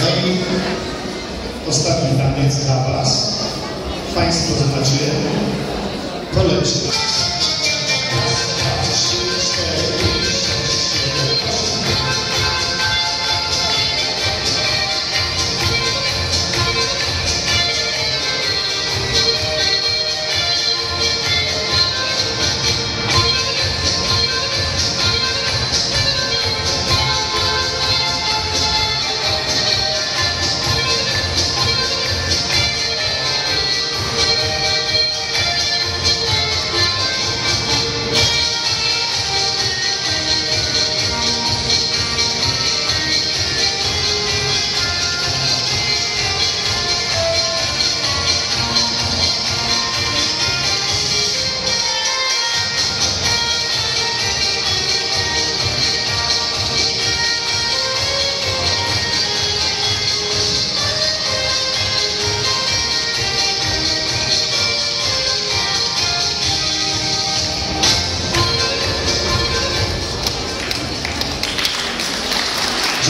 No i ostatni taniec dla Was. Państwo zobaczycie. Koleczka.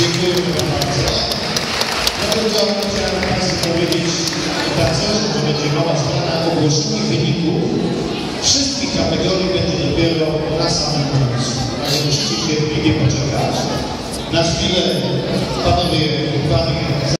Dziękuję bardzo. Na początku chciałem Państwu powiedzieć coś, że będzie mała zmiana. Ogłoszenie wyników wszystkich kategorii będzie dopiero na samym końcu. Także musicie cierpliwie poczekać. Na chwilę Panowie, Panie